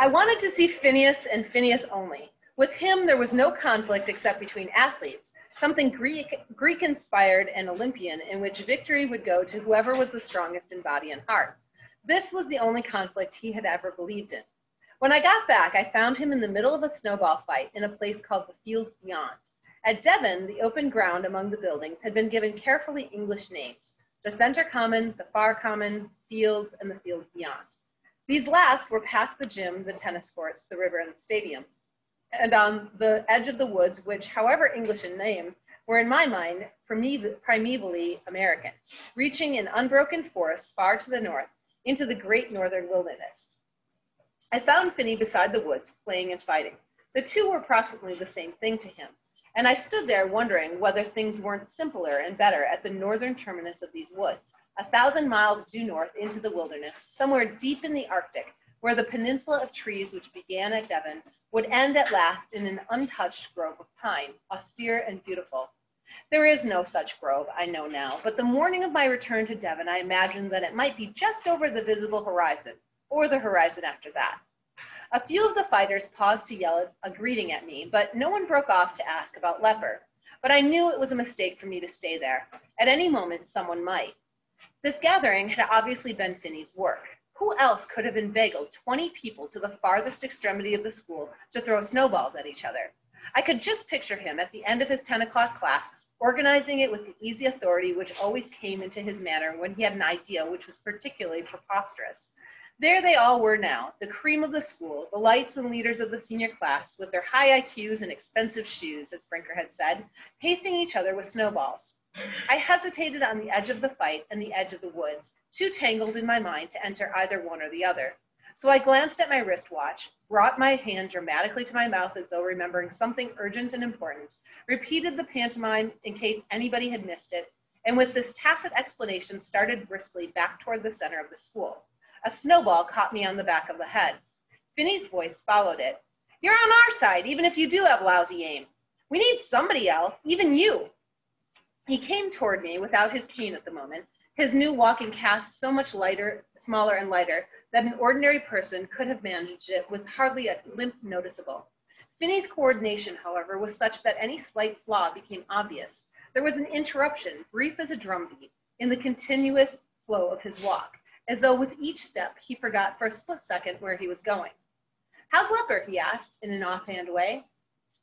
I wanted to see Phineas and Phineas only. With him, there was no conflict except between athletes, something Greek, Greek inspired and Olympian in which victory would go to whoever was the strongest in body and heart. This was the only conflict he had ever believed in. When I got back, I found him in the middle of a snowball fight in a place called the Fields Beyond. At Devon, the open ground among the buildings had been given carefully English names the Center Common, the Far Common, Fields, and the Fields Beyond. These last were past the gym, the tennis courts, the river, and the stadium and on the edge of the woods, which, however English in name, were in my mind primevally American, reaching in unbroken forests far to the north into the great northern wilderness. I found Finny beside the woods, playing and fighting. The two were approximately the same thing to him, and I stood there wondering whether things weren't simpler and better at the northern terminus of these woods, a thousand miles due north into the wilderness, somewhere deep in the Arctic, where the peninsula of trees which began at Devon would end at last in an untouched grove of pine, austere and beautiful. There is no such grove, I know now, but the morning of my return to Devon, I imagined that it might be just over the visible horizon, or the horizon after that. A few of the fighters paused to yell a greeting at me, but no one broke off to ask about Leper. But I knew it was a mistake for me to stay there. At any moment, someone might. This gathering had obviously been Finny's work. Who else could have inveigled 20 people to the farthest extremity of the school to throw snowballs at each other? I could just picture him at the end of his 10 o'clock class, organizing it with the easy authority which always came into his manner when he had an idea which was particularly preposterous. There they all were now, the cream of the school, the lights and leaders of the senior class, with their high IQs and expensive shoes, as Brinker had said, pasting each other with snowballs. I hesitated on the edge of the fight and the edge of the woods, too tangled in my mind to enter either one or the other. So I glanced at my wristwatch, brought my hand dramatically to my mouth as though remembering something urgent and important, repeated the pantomime in case anybody had missed it, and with this tacit explanation started briskly back toward the center of the school. A snowball caught me on the back of the head. Finny's voice followed it. You're on our side, even if you do have lousy aim. We need somebody else, even you. He came toward me without his cane at the moment, his new walking cast so much lighter, smaller and lighter, that an ordinary person could have managed it with hardly a limp noticeable. Finny's coordination, however, was such that any slight flaw became obvious. There was an interruption, brief as a drumbeat, in the continuous flow of his walk, as though with each step he forgot for a split second where he was going. How's Leper? he asked in an offhand way.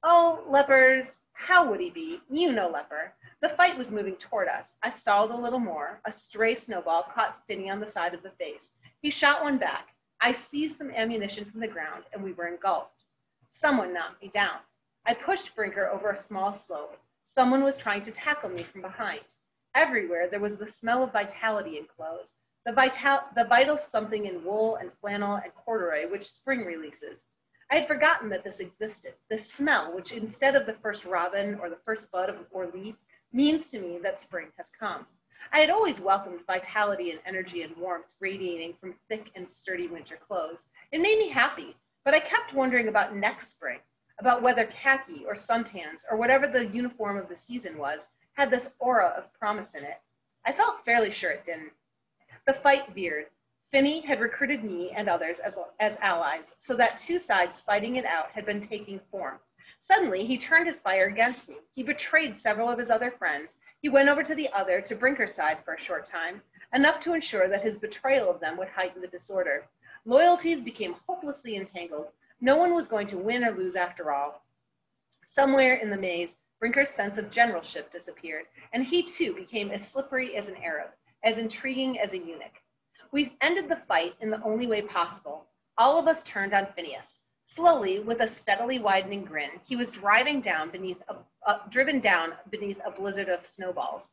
Oh, Leper's, how would he be? You know Leper. The fight was moving toward us. I stalled a little more. A stray snowball caught Finny on the side of the face. He shot one back. I seized some ammunition from the ground, and we were engulfed. Someone knocked me down. I pushed Brinker over a small slope. Someone was trying to tackle me from behind. Everywhere there was the smell of vitality in clothes, the, vital, the vital something in wool and flannel and corduroy which spring releases. I had forgotten that this existed, this smell, which instead of the first robin or the first bud of, or leaf, means to me that spring has come. I had always welcomed vitality and energy and warmth radiating from thick and sturdy winter clothes. It made me happy, but I kept wondering about next spring, about whether khaki or suntans or whatever the uniform of the season was had this aura of promise in it. I felt fairly sure it didn't. The fight veered. Finny had recruited me and others as, as allies, so that two sides fighting it out had been taking form. Suddenly, he turned his fire against me. He betrayed several of his other friends. He went over to the other, to Brinker's side for a short time, enough to ensure that his betrayal of them would heighten the disorder. Loyalties became hopelessly entangled. No one was going to win or lose after all. Somewhere in the maze, Brinker's sense of generalship disappeared, and he too became as slippery as an Arab, as intriguing as a eunuch. We've ended the fight in the only way possible. All of us turned on Phineas. Slowly, with a steadily widening grin, he was driving down beneath a, uh, driven down beneath a blizzard of snowballs.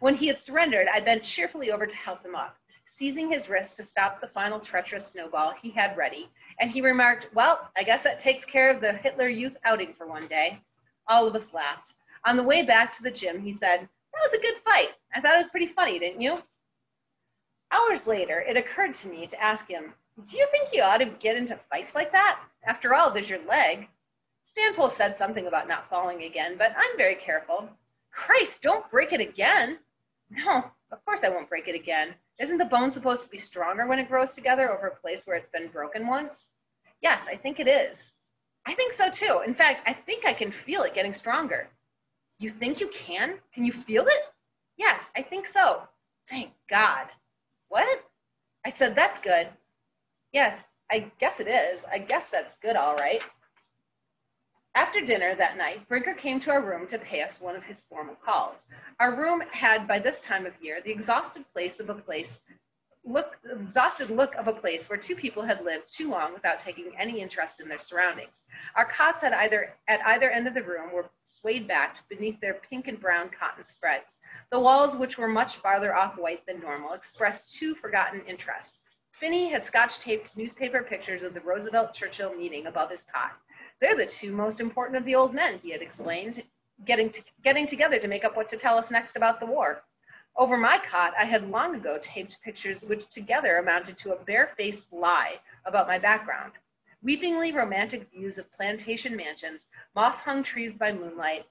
When he had surrendered, I bent cheerfully over to help him up, seizing his wrist to stop the final treacherous snowball he had ready, and he remarked, Well, I guess that takes care of the Hitler Youth outing for one day. All of us laughed. On the way back to the gym, he said, That was a good fight. I thought it was pretty funny, didn't you? Hours later, it occurred to me to ask him, Do you think you ought to get into fights like that? After all, there's your leg. Stanpole said something about not falling again, but I'm very careful. Christ, don't break it again. No, of course I won't break it again. Isn't the bone supposed to be stronger when it grows together over a place where it's been broken once? Yes, I think it is. I think so too. In fact, I think I can feel it getting stronger. You think you can? Can you feel it? Yes, I think so. Thank God. What? I said, That's good. Yes, I guess it is. I guess that's good, all right. After dinner that night, Brinker came to our room to pay us one of his formal calls. Our room had, by this time of year, the exhausted place of a place look exhausted look of a place where two people had lived too long without taking any interest in their surroundings. Our cots at either at either end of the room were swayed back beneath their pink and brown cotton spreads. The walls, which were much farther off white than normal, expressed two forgotten interests. Finny had scotch taped newspaper pictures of the Roosevelt Churchill meeting above his cot. They're the two most important of the old men, he had explained, getting, to, getting together to make up what to tell us next about the war. Over my cot, I had long ago taped pictures which together amounted to a barefaced lie about my background. Weepingly romantic views of plantation mansions, moss hung trees by moonlight,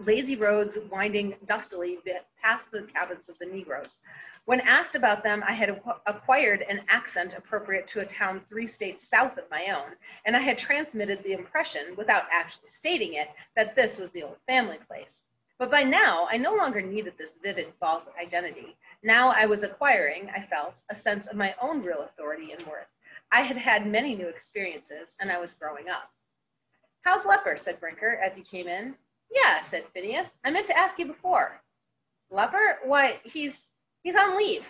lazy roads winding dustily past the cabins of the Negroes, when asked about them, I had acquired an accent appropriate to a town three states south of my own, and I had transmitted the impression, without actually stating it, that this was the old family place. But by now, I no longer needed this vivid false identity. Now I was acquiring, I felt, a sense of my own real authority and worth. I had had many new experiences, and I was growing up. How's Leper? said Brinker as he came in. Yeah, said Phineas. I meant to ask you before. Leper? Why, he's He's on leave,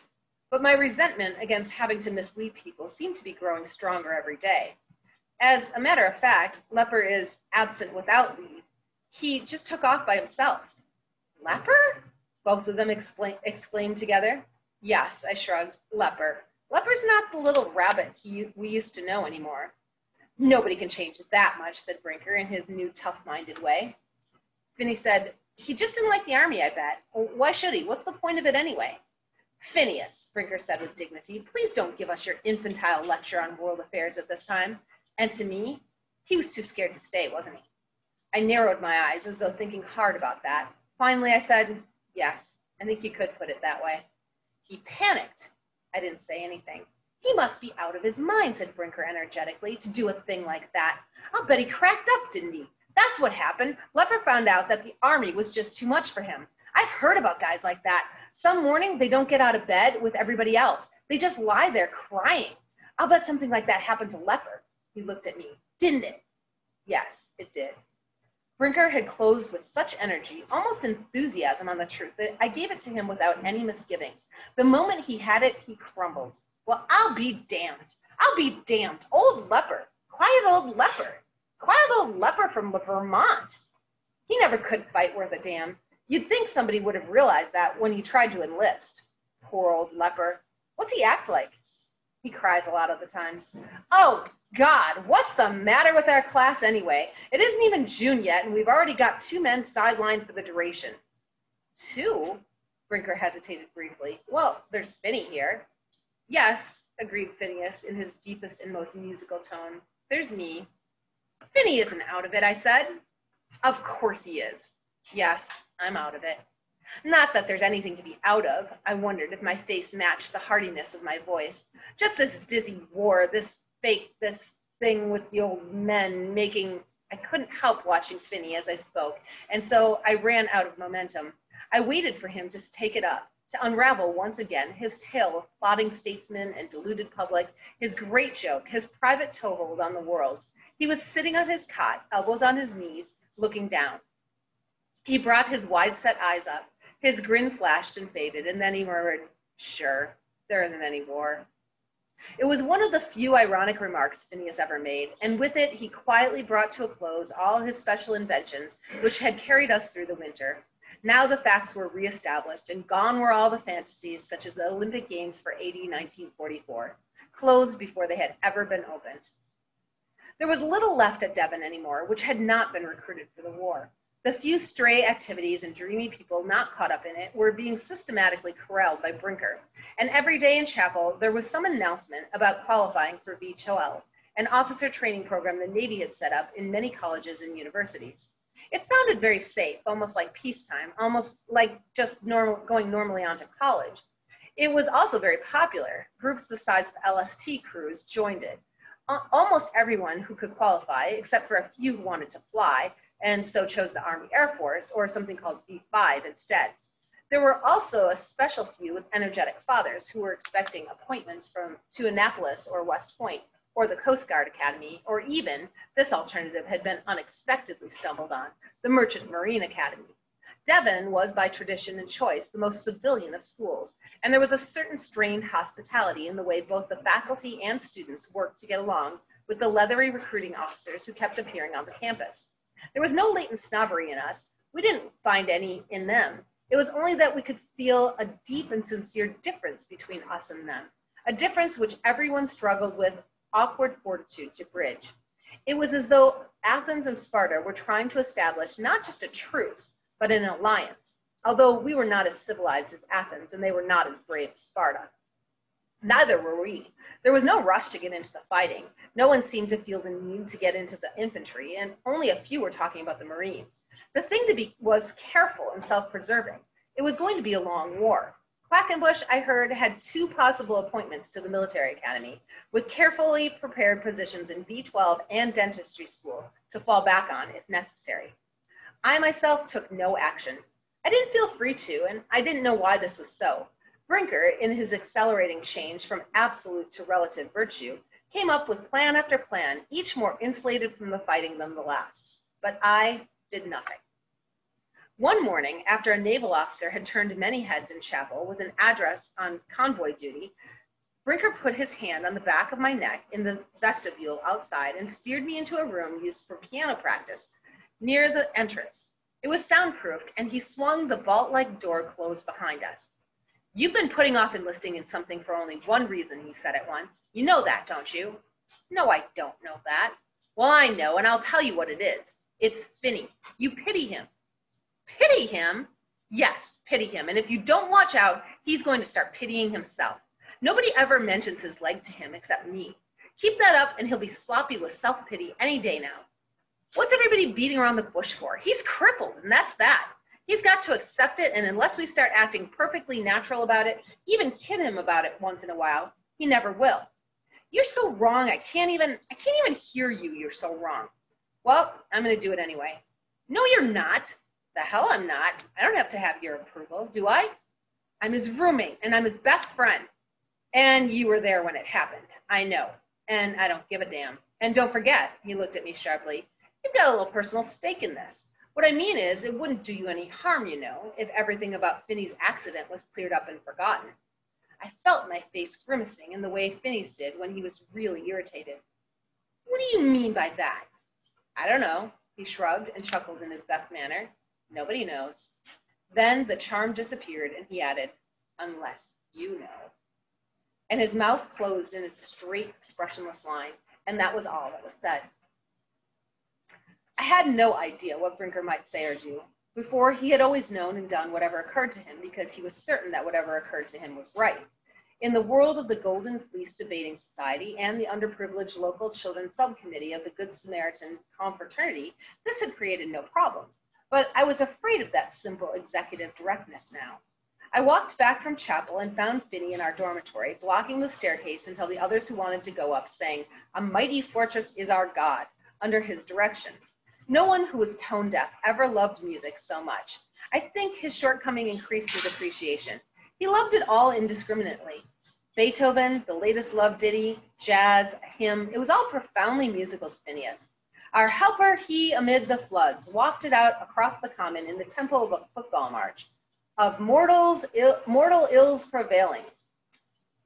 but my resentment against having to mislead people seemed to be growing stronger every day. As a matter of fact, Leper is absent without leave. He just took off by himself. Leper? Both of them exclaim, exclaimed together. Yes, I shrugged. Leper. Leper's not the little rabbit he, we used to know anymore. Nobody can change that much, said Brinker in his new tough minded way. Finny said, He just didn't like the army, I bet. Why should he? What's the point of it anyway? Phineas, Brinker said with dignity, please don't give us your infantile lecture on world affairs at this time. And to me, he was too scared to stay, wasn't he? I narrowed my eyes as though thinking hard about that. Finally, I said, Yes, I think you could put it that way. He panicked. I didn't say anything. He must be out of his mind, said Brinker energetically, to do a thing like that. I'll bet he cracked up, didn't he? That's what happened. Leper found out that the army was just too much for him. I've heard about guys like that. Some morning they don't get out of bed with everybody else. They just lie there crying. I'll bet something like that happened to Leper. He looked at me. Didn't it? Yes, it did. Brinker had closed with such energy, almost enthusiasm on the truth, that I gave it to him without any misgivings. The moment he had it, he crumbled. Well, I'll be damned. I'll be damned. Old Leper. Quiet old Leper. Quiet old Leper from Vermont. He never could fight worth a damn. You'd think somebody would have realized that when he tried to enlist. Poor old leper. What's he act like? He cries a lot of the times. Oh, God, what's the matter with our class anyway? It isn't even June yet, and we've already got two men sidelined for the duration. Two? Brinker hesitated briefly. Well, there's Finny here. Yes, agreed Phineas in his deepest and most musical tone. There's me. Finny isn't out of it, I said. Of course he is. Yes, I'm out of it. Not that there's anything to be out of. I wondered if my face matched the heartiness of my voice. Just this dizzy war, this fake, this thing with the old men making. I couldn't help watching Finny as I spoke, and so I ran out of momentum. I waited for him to take it up, to unravel once again his tale of plotting statesmen and deluded public, his great joke, his private toehold on the world. He was sitting on his cot, elbows on his knees, looking down. He brought his wide set eyes up. His grin flashed and faded, and then he murmured, Sure, there isn't any war. It was one of the few ironic remarks Phineas ever made, and with it he quietly brought to a close all his special inventions which had carried us through the winter. Now the facts were reestablished, and gone were all the fantasies, such as the Olympic Games for AD 1944, closed before they had ever been opened. There was little left at Devon anymore which had not been recruited for the war. The few stray activities and dreamy people not caught up in it were being systematically corralled by Brinker. And every day in chapel, there was some announcement about qualifying for VHOL, an officer training program the Navy had set up in many colleges and universities. It sounded very safe, almost like peacetime, almost like just normal, going normally on to college. It was also very popular. Groups the size of LST crews joined it. almost everyone who could qualify, except for a few who wanted to fly, and so chose the Army Air Force or something called V5 instead. There were also a special few with energetic fathers who were expecting appointments from to Annapolis or West Point or the Coast Guard Academy, or even this alternative had been unexpectedly stumbled on the Merchant Marine Academy. Devon was, by tradition and choice, the most civilian of schools, and there was a certain strained hospitality in the way both the faculty and students worked to get along with the leathery recruiting officers who kept appearing on the campus. There was no latent snobbery in us. We didn't find any in them. It was only that we could feel a deep and sincere difference between us and them, a difference which everyone struggled with awkward fortitude to bridge. It was as though Athens and Sparta were trying to establish not just a truce, but an alliance, although we were not as civilized as Athens and they were not as brave as Sparta. Neither were we. There was no rush to get into the fighting. No one seemed to feel the need to get into the infantry, and only a few were talking about the Marines. The thing to be was careful and self-preserving. It was going to be a long war. Quackenbush, I heard, had two possible appointments to the military academy, with carefully prepared positions in V12 and dentistry school to fall back on if necessary. I myself took no action. I didn't feel free to, and I didn't know why this was so. Brinker, in his accelerating change from absolute to relative virtue, came up with plan after plan, each more insulated from the fighting than the last. But I did nothing. One morning, after a naval officer had turned many heads in chapel with an address on convoy duty, Brinker put his hand on the back of my neck in the vestibule outside and steered me into a room used for piano practice near the entrance. It was soundproofed, and he swung the vault like door closed behind us. You've been putting off enlisting in something for only one reason, he said at once. You know that, don't you? No, I don't know that. Well, I know, and I'll tell you what it is. It's Finny. You pity him. Pity him? Yes, pity him. And if you don't watch out, he's going to start pitying himself. Nobody ever mentions his leg to him except me. Keep that up, and he'll be sloppy with self pity any day now. What's everybody beating around the bush for? He's crippled, and that's that. He's got to accept it, and unless we start acting perfectly natural about it, even kid him about it once in a while, he never will. You're so wrong. I can't even I can't even hear you. You're so wrong. Well, I'm to do it anyway. No, you're not. The hell I'm not. I don't have to have your approval, do I? I'm his roommate and I'm his best friend. And you were there when it happened. I know. And I don't give a damn. And don't forget, he looked at me sharply, You've got a little personal stake in this. What I mean is, it wouldn't do you any harm, you know, if everything about Finny's accident was cleared up and forgotten. I felt my face grimacing in the way Finny's did when he was really irritated. What do you mean by that? I don't know. He shrugged and chuckled in his best manner. Nobody knows. Then the charm disappeared and he added, unless you know. And his mouth closed in its straight, expressionless line, and that was all that was said. I had no idea what Brinker might say or do. Before, he had always known and done whatever occurred to him because he was certain that whatever occurred to him was right. In the world of the Golden Fleece Debating Society and the underprivileged local children's subcommittee of the Good Samaritan Confraternity, this had created no problems. But I was afraid of that simple executive directness now. I walked back from chapel and found Finny in our dormitory, blocking the staircase until the others who wanted to go up saying, A mighty fortress is our God, under his direction. No one who was tone deaf ever loved music so much. I think his shortcoming increased his appreciation. He loved it all indiscriminately. Beethoven, the latest love ditty, jazz, hymn, it was all profoundly musical to Phineas. Our helper, he amid the floods, wafted out across the common in the tempo of a football march, of mortals, Ill, mortal ills prevailing.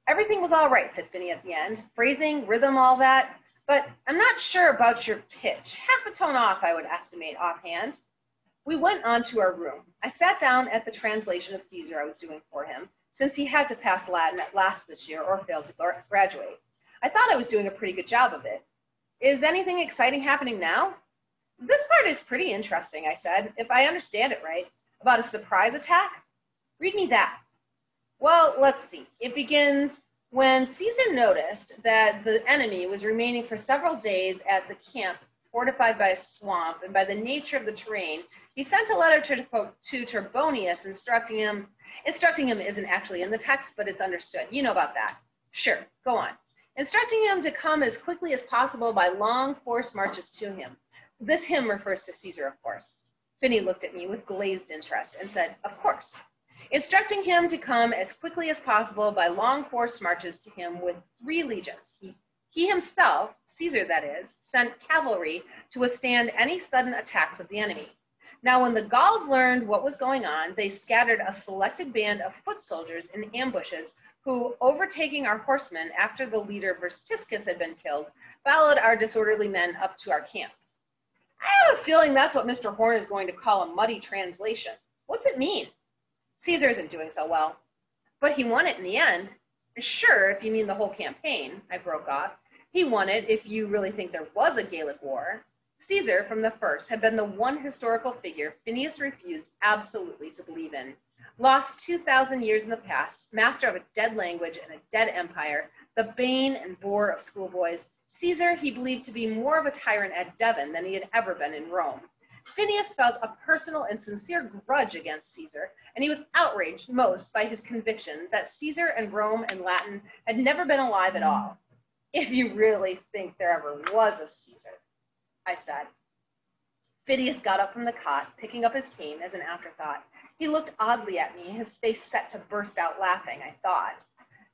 Everything was all right, said Finny at the end. Phrasing, rhythm, all that. But I'm not sure about your pitch. Half a tone off, I would estimate offhand. We went on to our room. I sat down at the translation of Caesar I was doing for him, since he had to pass Latin at last this year or fail to graduate. I thought I was doing a pretty good job of it. Is anything exciting happening now? This part is pretty interesting, I said, if I understand it right. About a surprise attack? Read me that. Well, let's see. It begins when Caesar noticed that the enemy was remaining for several days at the camp fortified by a swamp and by the nature of the terrain, he sent a letter to, to Trebonius instructing him, instructing him isn't actually in the text, but it's understood. You know about that. Sure, go on. instructing him to come as quickly as possible by long forced marches to him. This him refers to Caesar, of course. Finny looked at me with glazed interest and said, Of course. Instructing him to come as quickly as possible by long forced marches to him with three legions. He, he himself, Caesar that is, sent cavalry to withstand any sudden attacks of the enemy. Now, when the Gauls learned what was going on, they scattered a selected band of foot soldiers in ambushes who, overtaking our horsemen after the leader Vertiscus had been killed, followed our disorderly men up to our camp. I have a feeling that's what Mr. Horn is going to call a muddy translation. What's it mean? Caesar isn't doing so well. But he won it in the end. Sure, if you mean the whole campaign, I broke off. He won it if you really think there was a Gallic War. Caesar, from the first, had been the one historical figure Phineas refused absolutely to believe in. Lost 2,000 years in the past, master of a dead language and a dead empire, the bane and bore of schoolboys, Caesar he believed to be more of a tyrant at Devon than he had ever been in Rome. Phineas felt a personal and sincere grudge against Caesar, and he was outraged most by his conviction that Caesar and Rome and Latin had never been alive at all. If you really think there ever was a Caesar, I said. Phineas got up from the cot, picking up his cane as an afterthought. He looked oddly at me, his face set to burst out laughing, I thought.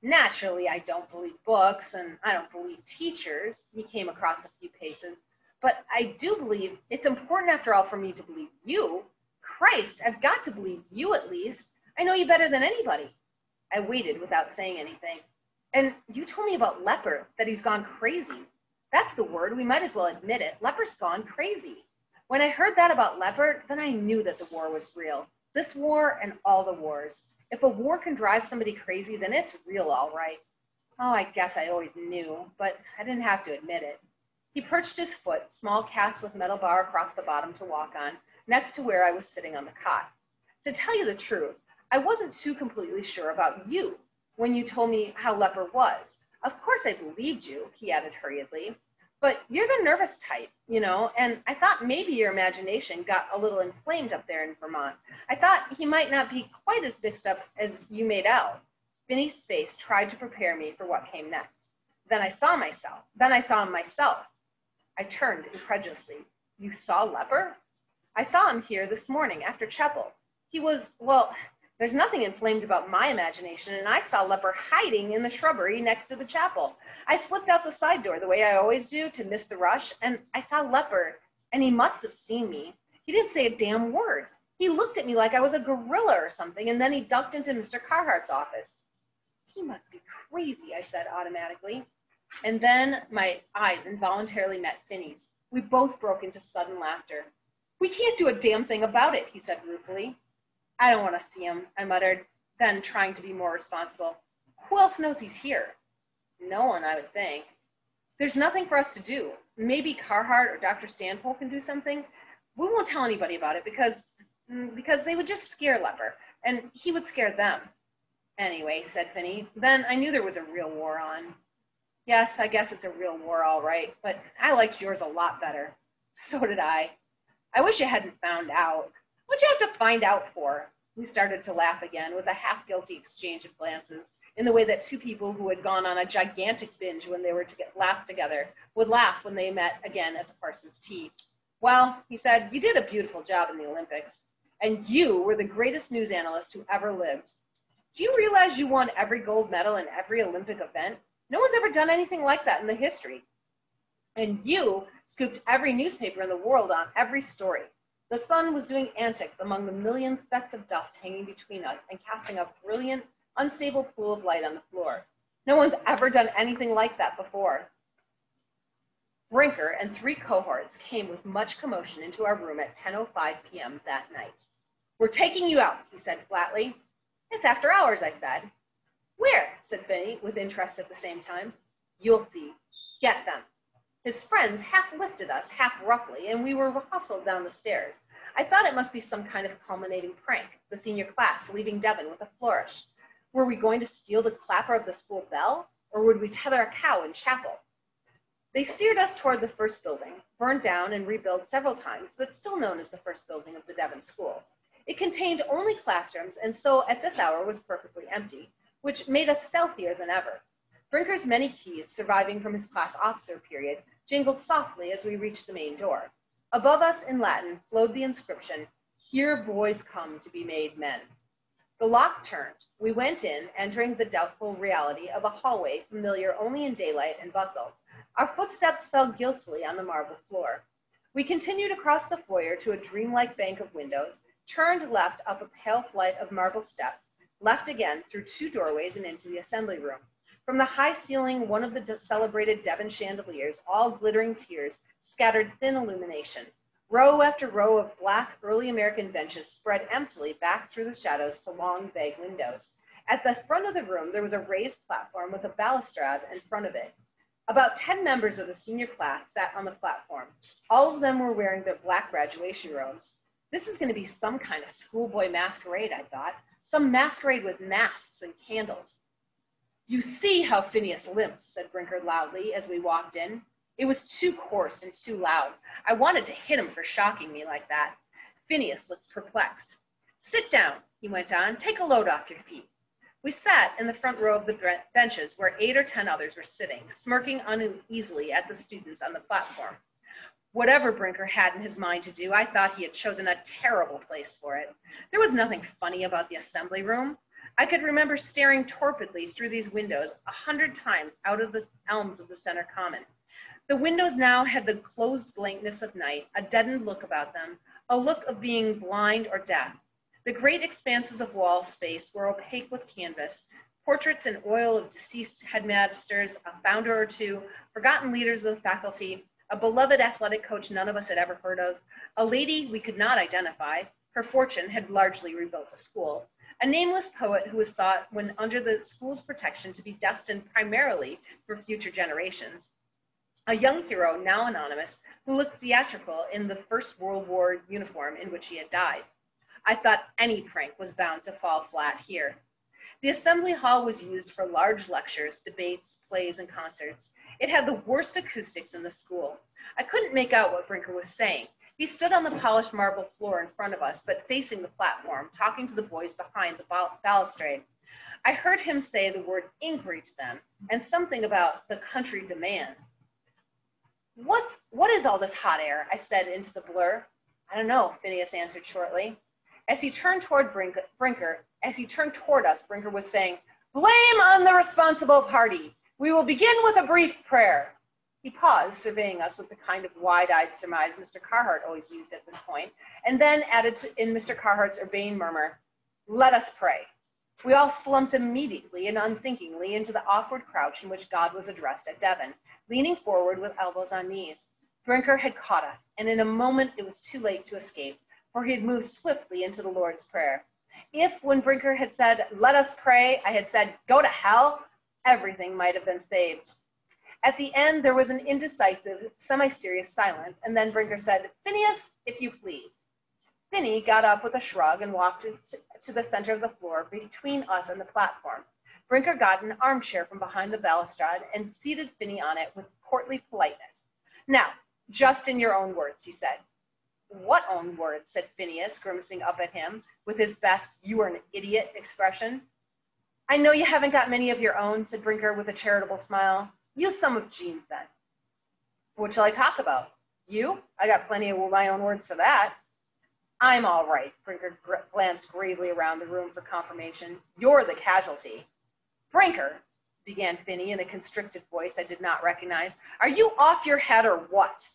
Naturally, I don't believe books and I don't believe teachers. He came across a few paces. But I do believe it's important, after all, for me to believe you. Christ, I've got to believe you at least. I know you better than anybody. I waited without saying anything. And you told me about Leper, that he's gone crazy. That's the word. We might as well admit it. Leper's gone crazy. When I heard that about Leper, then I knew that the war was real. This war and all the wars. If a war can drive somebody crazy, then it's real, all right. Oh, I guess I always knew, but I didn't have to admit it. He perched his foot, small cast with metal bar across the bottom to walk on, next to where I was sitting on the cot. To tell you the truth, I wasn't too completely sure about you when you told me how Leper was. Of course I believed you, he added hurriedly, but you're the nervous type, you know, and I thought maybe your imagination got a little inflamed up there in Vermont. I thought he might not be quite as mixed up as you made out. Finny's face tried to prepare me for what came next. Then I saw myself. Then I saw him myself. I turned incredulously. You saw Leper? I saw him here this morning after chapel. He was, well, there's nothing inflamed about my imagination, and I saw Leper hiding in the shrubbery next to the chapel. I slipped out the side door the way I always do to miss the rush, and I saw Leper, and he must have seen me. He didn't say a damn word. He looked at me like I was a gorilla or something, and then he ducked into Mr. Carhart's office. He must be crazy, I said automatically. And then my eyes involuntarily met Finny's. We both broke into sudden laughter. We can't do a damn thing about it, he said ruefully. I don't want to see him, I muttered, then trying to be more responsible. Who else knows he's here? No one, I would think. There's nothing for us to do. Maybe Carhart or Dr. Stanpole can do something. We won't tell anybody about it because mm, because they would just scare Leper, and he would scare them. Anyway, said Finny, then I knew there was a real war on. Yes, I guess it's a real war, all right, but I liked yours a lot better. So did I. I wish you hadn't found out. What'd you have to find out for? We started to laugh again with a half guilty exchange of glances, in the way that two people who had gone on a gigantic binge when they were to get last together would laugh when they met again at the parson's tea. Well, he said, you did a beautiful job in the Olympics, and you were the greatest news analyst who ever lived. Do you realize you won every gold medal in every Olympic event? No one's ever done anything like that in the history. And you scooped every newspaper in the world on every story. The sun was doing antics among the million specks of dust hanging between us and casting a brilliant, unstable pool of light on the floor. No one's ever done anything like that before. Brinker and three cohorts came with much commotion into our room at 10.05 p.m. that night. We're taking you out, he said flatly. It's after hours, I said. Where? said Finney, with interest at the same time. You'll see. Get them. His friends half lifted us, half roughly, and we were hustled down the stairs. I thought it must be some kind of culminating prank, the senior class leaving Devon with a flourish. Were we going to steal the clapper of the school bell, or would we tether a cow in chapel? They steered us toward the first building, burned down and rebuilt several times, but still known as the first building of the Devon School. It contained only classrooms, and so at this hour was perfectly empty, which made us stealthier than ever. Brinker's many keys, surviving from his class officer period, jingled softly as we reached the main door. Above us in Latin flowed the inscription, Here boys come to be made men. The lock turned. We went in, entering the doubtful reality of a hallway familiar only in daylight and bustle. Our footsteps fell guiltily on the marble floor. We continued across the foyer to a dreamlike bank of windows, turned left up a pale flight of marble steps, left again through two doorways and into the assembly room. From the high ceiling, one of the celebrated Devon chandeliers, all glittering tears, scattered thin illumination. Row after row of black early American benches spread emptily back through the shadows to long, vague windows. At the front of the room, there was a raised platform with a balustrade in front of it. About 10 members of the senior class sat on the platform. All of them were wearing their black graduation robes. This is going to be some kind of schoolboy masquerade, I thought. Some masquerade with masks and candles. You see how Phineas limps, said Brinker loudly as we walked in. It was too coarse and too loud. I wanted to hit him for shocking me like that. Phineas looked perplexed. Sit down, he went on. Take a load off your feet. We sat in the front row of the benches where eight or ten others were sitting, smirking uneasily at the students on the platform. Whatever Brinker had in his mind to do, I thought he had chosen a terrible place for it. There was nothing funny about the assembly room. I could remember staring torpidly through these windows a hundred times out of the elms of the center common. The windows now had the closed blankness of night, a deadened look about them, a look of being blind or deaf. The great expanses of wall space were opaque with canvas, portraits in oil of deceased headmasters, a founder or two, forgotten leaders of the faculty, a beloved athletic coach none of us had ever heard of, a lady we could not identify, her fortune had largely rebuilt the school, a nameless poet who was thought, when under the school's protection, to be destined primarily for future generations. A young hero, now anonymous, who looked theatrical in the First World War uniform in which he had died. I thought any prank was bound to fall flat here. The assembly hall was used for large lectures, debates, plays, and concerts. It had the worst acoustics in the school. I couldn't make out what Brinker was saying, he stood on the polished marble floor in front of us, but facing the platform, talking to the boys behind the balustrade. I heard him say the word inquiry to them and something about the country demands. What's what is all this hot air? I said into the blur. I don't know, Phineas answered shortly. As he turned toward Brinker, Brinker, as he turned toward us, Brinker was saying, Blame on the responsible party. We will begin with a brief prayer. He paused, surveying us with the kind of wide eyed surmise Mr. Carhart always used at this point, and then added to, in Mr. Carhart's urbane murmur, Let us pray. We all slumped immediately and unthinkingly into the awkward crouch in which God was addressed at Devon, leaning forward with elbows on knees. Brinker had caught us, and in a moment it was too late to escape, for he had moved swiftly into the Lord's Prayer. If, when Brinker had said, Let us pray, I had said, Go to hell, everything might have been saved. At the end, there was an indecisive, semi serious silence, and then Brinker said, Phineas, if you please. Finny got up with a shrug and walked to, the center of the floor between us and the platform. Brinker got an armchair from behind the balustrade and seated Finny on it with courtly politeness. Now, just in your own words, he said. What own words? said Phineas, grimacing up at him with his best you are an idiot expression. I know you haven't got many of your own, said Brinker with a charitable smile. Use some of Gene's then. What shall I talk about? You? I got plenty of my own words for that. I'm all right. Brinker glanced gravely around the room for confirmation. You're the casualty. Brinker, began Finny in a constricted voice I did not recognize. Are you off your head or what?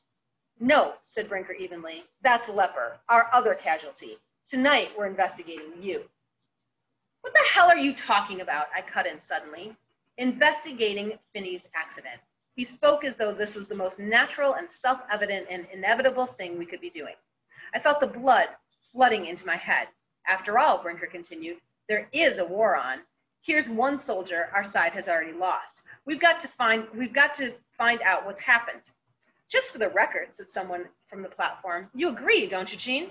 No, said Brinker evenly. That's Leper, our other casualty. Tonight we're investigating you. What the hell are you talking about? I cut in suddenly investigating Finny's accident. He spoke as though this was the most natural and self evident and inevitable thing we could be doing. I felt the blood flooding into my head. After all, Brinker continued, there is a war on. Here's one soldier our side has already lost. We've got to find we've got to find out what's happened. Just for the record, said someone from the platform, you agree, don't you, Gene?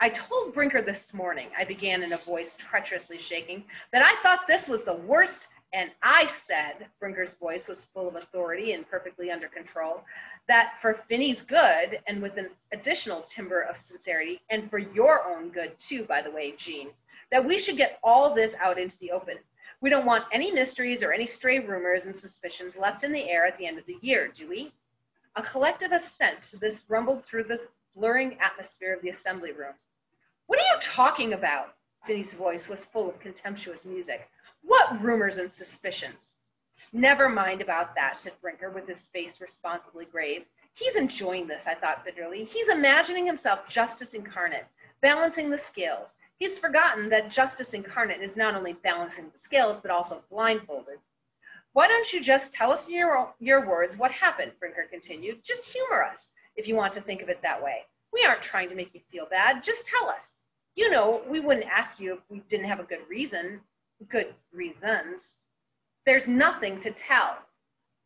I told Brinker this morning, I began in a voice treacherously shaking, that I thought this was the worst and I said, Brinker's voice was full of authority and perfectly under control, that for Finny's good and with an additional timber of sincerity, and for your own good too, by the way, Gene, that we should get all this out into the open. We don't want any mysteries or any stray rumors and suspicions left in the air at the end of the year, do we? A collective assent to this rumbled through the blurring atmosphere of the assembly room. What are you talking about? Finny's voice was full of contemptuous music. What rumors and suspicions? Never mind about that, said Brinker with his face responsibly grave. He's enjoying this, I thought bitterly. He's imagining himself justice incarnate, balancing the scales. He's forgotten that justice incarnate is not only balancing the scales, but also blindfolded. Why don't you just tell us in your, your words what happened, Brinker continued. Just humor us, if you want to think of it that way. We aren't trying to make you feel bad. Just tell us. You know, we wouldn't ask you if we didn't have a good reason, good reasons. There's nothing to tell.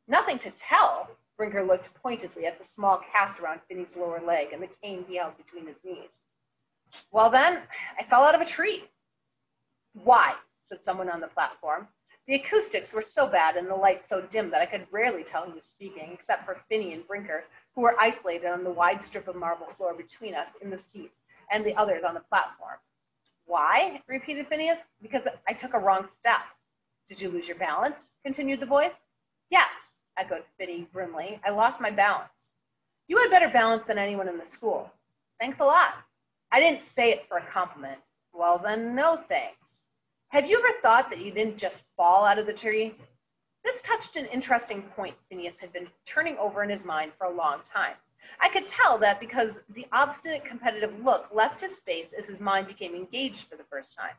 Nothing to tell? Brinker looked pointedly at the small cast around Finny's lower leg and the cane he held between his knees. Well, then, I fell out of a tree. Why? said someone on the platform. The acoustics were so bad and the light so dim that I could rarely tell who was speaking, except for Finny and Brinker, who were isolated on the wide strip of marble floor between us in the seats and the others on the platform. Why? repeated Phineas. Because I took a wrong step. Did you lose your balance? continued the voice. Yes, echoed Finny grimly. I lost my balance. You had better balance than anyone in the school. Thanks a lot. I didn't say it for a compliment. Well, then, no thanks. Have you ever thought that you didn't just fall out of the tree? This touched an interesting point Phineas had been turning over in his mind for a long time. I could tell that because the obstinate competitive look left his face as his mind became engaged for the first time.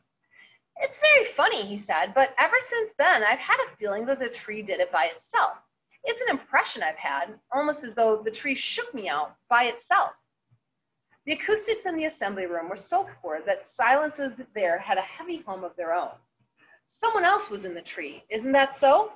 It's very funny, he said, but ever since then, I've had a feeling that the tree did it by itself. It's an impression I've had, almost as though the tree shook me out by itself. The acoustics in the assembly room were so poor that silences there had a heavy hum of their own. Someone else was in the tree, isn't that so?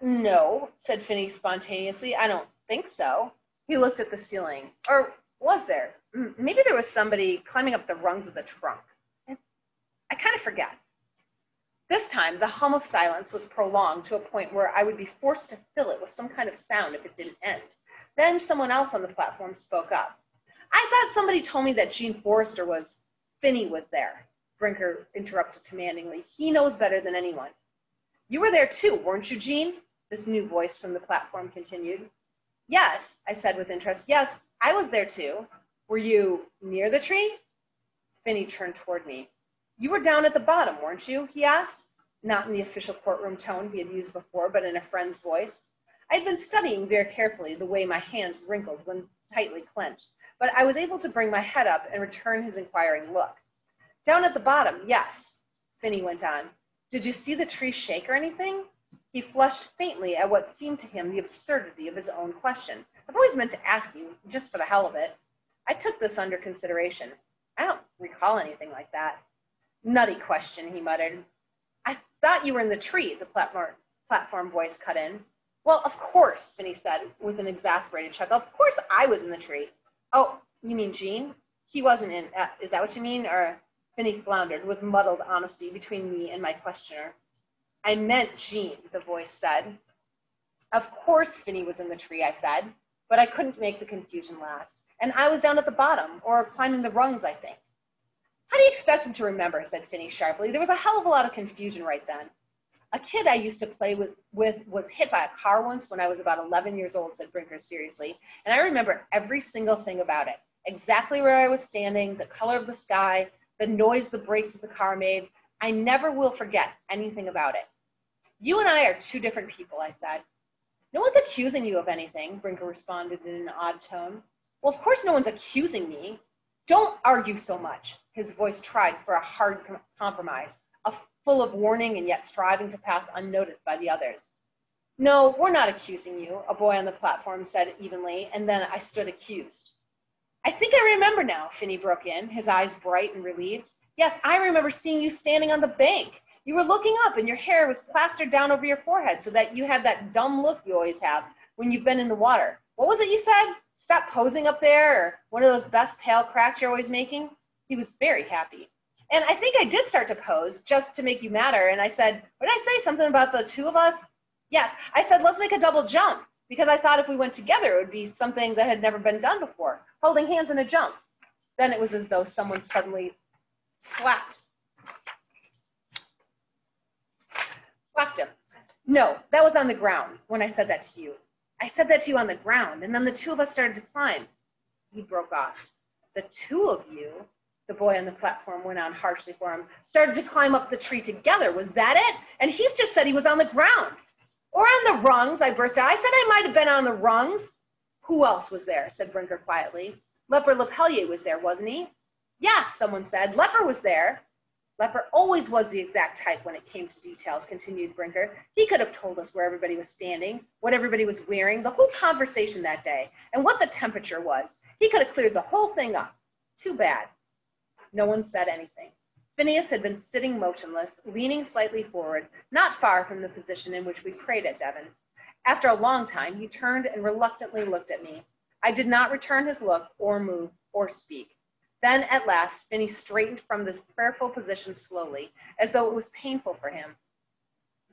No, said Finny spontaneously. I don't think so. He looked at the ceiling. Or was there? Maybe there was somebody climbing up the rungs of the trunk. I kind of forget. This time, the hum of silence was prolonged to a point where I would be forced to fill it with some kind of sound if it didn't end. Then someone else on the platform spoke up. I thought somebody told me that Gene Forrester was, Finny was there. Brinker interrupted commandingly. He knows better than anyone. You were there too, weren't you, Gene? This new voice from the platform continued. Yes, I said with interest. Yes, I was there too. Were you near the tree? Finny turned toward me. You were down at the bottom, weren't you? he asked, not in the official courtroom tone he had used before, but in a friend's voice. I had been studying very carefully the way my hands wrinkled when tightly clenched, but I was able to bring my head up and return his inquiring look. Down at the bottom, yes, Finny went on. Did you see the tree shake or anything? He flushed faintly at what seemed to him the absurdity of his own question. I've always meant to ask you, just for the hell of it. I took this under consideration. I don't recall anything like that. Nutty question, he muttered. I thought you were in the tree, the platform, platform voice cut in. Well, of course, Finny said with an exasperated chuckle. Of course I was in the tree. Oh, you mean Gene? He wasn't in. Uh, is that what you mean? Or Finny floundered with muddled honesty between me and my questioner. I meant Gene, the voice said. Of course Finny was in the tree, I said, but I couldn't make the confusion last. And I was down at the bottom, or climbing the rungs, I think. How do you expect him to remember? said Finny sharply. There was a hell of a lot of confusion right then. A kid I used to play with, with was hit by a car once when I was about 11 years old, said Brinker seriously. And I remember every single thing about it exactly where I was standing, the color of the sky, the noise the brakes of the car made. I never will forget anything about it. You and I are two different people, I said. No one's accusing you of anything, Brinker responded in an odd tone. Well, of course, no one's accusing me. Don't argue so much. His voice tried for a hard compromise a full of warning and yet striving to pass unnoticed by the others. No, we're not accusing you, a boy on the platform said evenly, and then I stood accused. I think I remember now, Finny broke in, his eyes bright and relieved. Yes, I remember seeing you standing on the bank. You were looking up and your hair was plastered down over your forehead so that you had that dumb look you always have when you've been in the water. What was it you said? Stop posing up there or one of those best pale cracks you're always making? He was very happy. And I think I did start to pose just to make you matter. And I said, what did I say? Something about the two of us? Yes. I said, let's make a double jump because I thought if we went together, it would be something that had never been done before, holding hands in a jump. Then it was as though someone suddenly slapped Slapped him. No, that was on the ground when I said that to you. I said that to you on the ground, and then the two of us started to climb. He broke off. The two of you, the boy on the platform went on harshly for him, started to climb up the tree together. Was that it? And he's just said he was on the ground. Or on the rungs, I burst out. I said I might have been on the rungs. Who else was there? said Brinker quietly. Leper Lepellier was there, wasn't he? Yes, someone said. Leper was there. Leper always was the exact type when it came to details, continued Brinker. He could have told us where everybody was standing, what everybody was wearing, the whole conversation that day, and what the temperature was. He could have cleared the whole thing up. Too bad. No one said anything. Phineas had been sitting motionless, leaning slightly forward, not far from the position in which we prayed at Devon. After a long time, he turned and reluctantly looked at me. I did not return his look or move or speak. Then at last, Finny straightened from this prayerful position slowly, as though it was painful for him.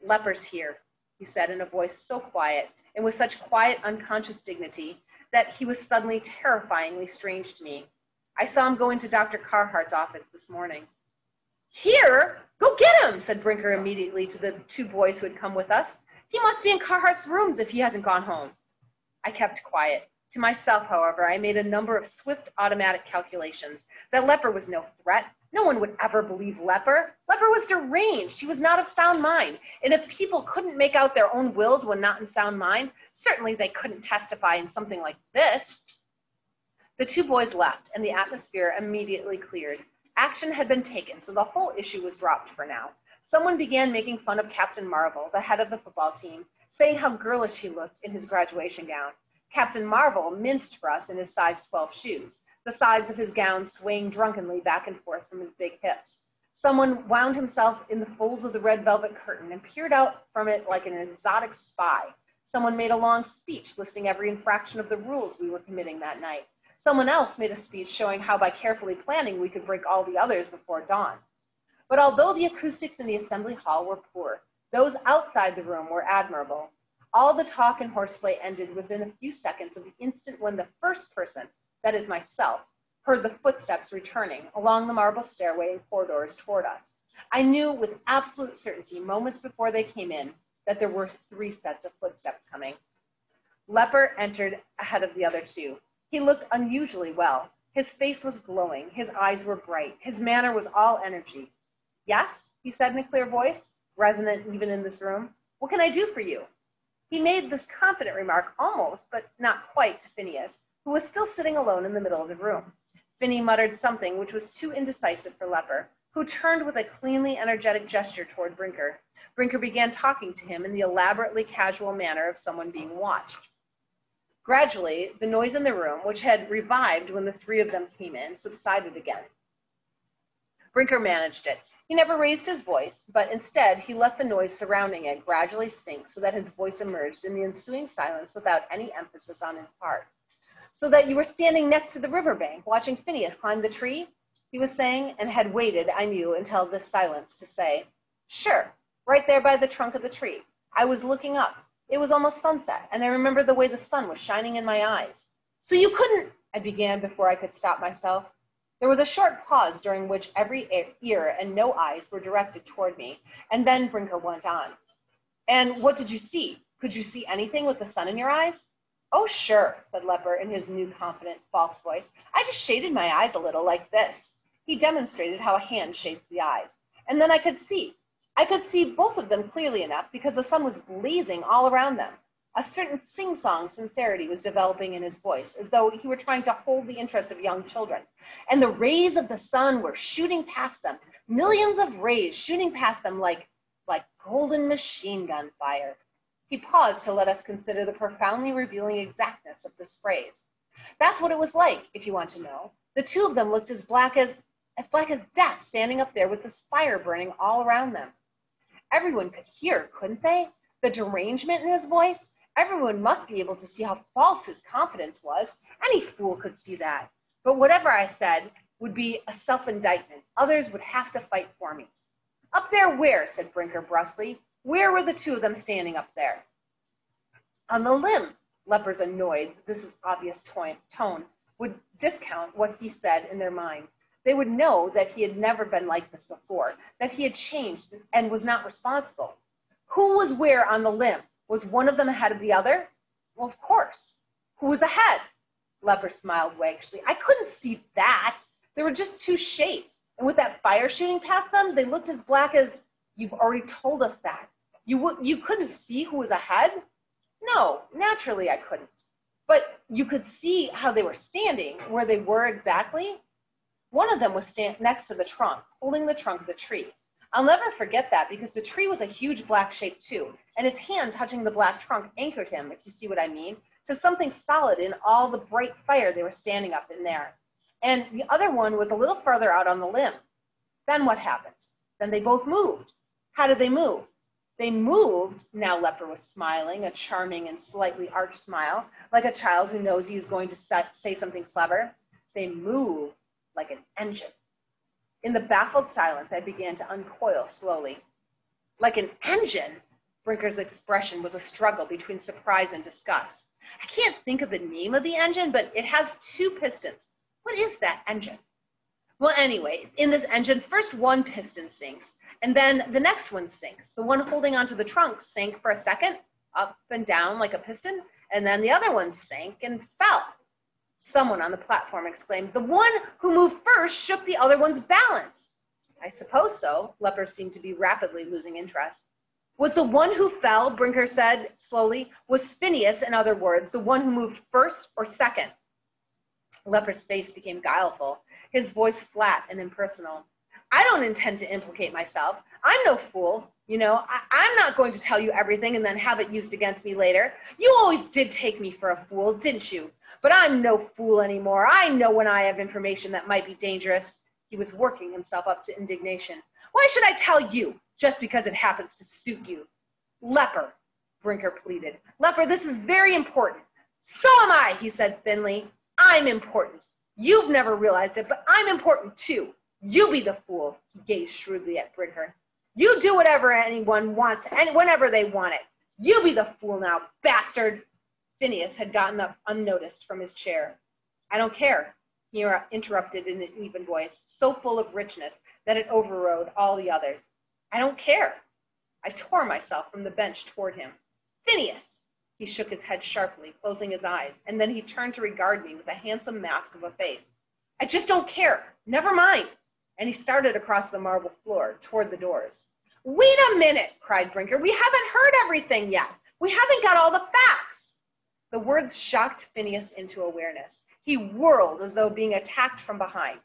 Lepers here, he said in a voice so quiet and with such quiet, unconscious dignity that he was suddenly terrifyingly strange to me. I saw him go into Dr. Carhart's office this morning. Here? Go get him, said Brinker immediately to the two boys who had come with us. He must be in Carhart's rooms if he hasn't gone home. I kept quiet. To myself, however, I made a number of swift automatic calculations. That Leper was no threat. No one would ever believe Leper. Leper was deranged. He was not of sound mind. And if people couldn't make out their own wills when not in sound mind, certainly they couldn't testify in something like this. The two boys left, and the atmosphere immediately cleared. Action had been taken, so the whole issue was dropped for now. Someone began making fun of Captain Marvel, the head of the football team, saying how girlish he looked in his graduation gown. Captain Marvel minced for us in his size 12 shoes, the sides of his gown swaying drunkenly back and forth from his big hips. Someone wound himself in the folds of the red velvet curtain and peered out from it like an exotic spy. Someone made a long speech listing every infraction of the rules we were committing that night. Someone else made a speech showing how by carefully planning we could break all the others before dawn. But although the acoustics in the assembly hall were poor, those outside the room were admirable. All the talk and horseplay ended within a few seconds of the instant when the first person, that is myself, heard the footsteps returning along the marble stairway and corridors toward us. I knew with absolute certainty, moments before they came in, that there were three sets of footsteps coming. Leper entered ahead of the other two. He looked unusually well. His face was glowing, his eyes were bright, his manner was all energy. Yes, he said in a clear voice, resonant even in this room. What can I do for you? He made this confident remark almost, but not quite, to Phineas, who was still sitting alone in the middle of the room. Finny muttered something which was too indecisive for Leper, who turned with a cleanly energetic gesture toward Brinker. Brinker began talking to him in the elaborately casual manner of someone being watched. Gradually, the noise in the room, which had revived when the three of them came in, subsided again. Brinker managed it. He never raised his voice, but instead he let the noise surrounding it gradually sink so that his voice emerged in the ensuing silence without any emphasis on his part. So that you were standing next to the riverbank watching Phineas climb the tree? He was saying, and had waited, I knew, until this silence to say, Sure, right there by the trunk of the tree. I was looking up. It was almost sunset, and I remember the way the sun was shining in my eyes. So you couldn't, I began before I could stop myself. There was a short pause during which every ear and no eyes were directed toward me, and then Brinker went on. And what did you see? Could you see anything with the sun in your eyes? Oh, sure, said Leper in his new confident, false voice. I just shaded my eyes a little like this. He demonstrated how a hand shades the eyes. And then I could see. I could see both of them clearly enough because the sun was blazing all around them. A certain sing song sincerity was developing in his voice, as though he were trying to hold the interest of young children. And the rays of the sun were shooting past them, millions of rays shooting past them like, like golden machine gun fire. He paused to let us consider the profoundly revealing exactness of this phrase. That's what it was like, if you want to know. The two of them looked as black as as black as death standing up there with this fire burning all around them. Everyone could hear, couldn't they? The derangement in his voice, Everyone must be able to see how false his confidence was. Any fool could see that. But whatever I said would be a self indictment. Others would have to fight for me. Up there, where? said Brinker brusquely. Where were the two of them standing up there? On the limb. Lepers, annoyed this is obvious tone, would discount what he said in their minds. They would know that he had never been like this before, that he had changed and was not responsible. Who was where on the limb? Was one of them ahead of the other? Well, of course. Who was ahead? Leper smiled waggishly. I couldn't see that. There were just two shapes. And with that fire shooting past them, they looked as black as you've already told us that. You, w- you couldn't see who was ahead? No, naturally I couldn't. But you could see how they were standing, where they were exactly. One of them was stand- next to the trunk, holding the trunk of the tree. I'll never forget that because the tree was a huge black shape too, and his hand touching the black trunk anchored him, if you see what I mean, to something solid in all the bright fire they were standing up in there. And the other one was a little further out on the limb. Then what happened? Then they both moved. How did they move? They moved, now Leper was smiling, a charming and slightly arched smile, like a child who knows he is going to say something clever. They moved like an engine. In the baffled silence, I began to uncoil slowly. Like an engine? Brinker's expression was a struggle between surprise and disgust. I can't think of the name of the engine, but it has two pistons. What is that engine? Well, anyway, in this engine, first one piston sinks, and then the next one sinks. The one holding onto the trunk sank for a second, up and down like a piston, and then the other one sank and fell. Someone on the platform exclaimed, The one who moved first shook the other one's balance. I suppose so. Leper seemed to be rapidly losing interest. Was the one who fell, Brinker said slowly, was Phineas, in other words, the one who moved first or second? Leper's face became guileful, his voice flat and impersonal. I don't intend to implicate myself. I'm no fool. You know, I, am not going to tell you everything and then have it used against me later. You always did take me for a fool, didn't you? But I'm no fool anymore. I know when I have information that might be dangerous. He was working himself up to indignation. Why should I tell you just because it happens to suit you? Leper, Brinker pleaded. Leper, this is very important. So am I, he said thinly. I'm important. You've never realized it, but I'm important too. You be the fool, he gazed shrewdly at Brinker. You do whatever anyone wants and whenever they want it. You be the fool now, bastard. Phineas had gotten up unnoticed from his chair. I don't care, he interrupted in an even voice, so full of richness that it overrode all the others. I don't care. I tore myself from the bench toward him. Phineas! He shook his head sharply, closing his eyes, and then he turned to regard me with a handsome mask of a face. I just don't care. Never mind and he started across the marble floor toward the doors. Wait a minute, cried Brinker. We haven't heard everything yet. We haven't got all the facts. The words shocked Phineas into awareness. He whirled as though being attacked from behind.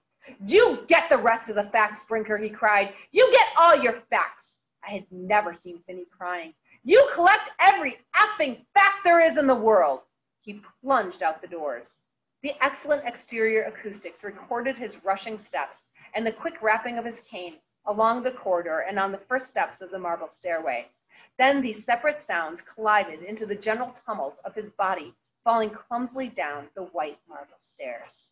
You get the rest of the facts, Brinker, he cried. You get all your facts. I had never seen Finny crying. You collect every effing fact there is in the world. He plunged out the doors. The excellent exterior acoustics recorded his rushing steps and the quick rapping of his cane along the corridor and on the first steps of the marble stairway. Then these separate sounds collided into the general tumult of his body falling clumsily down the white marble stairs.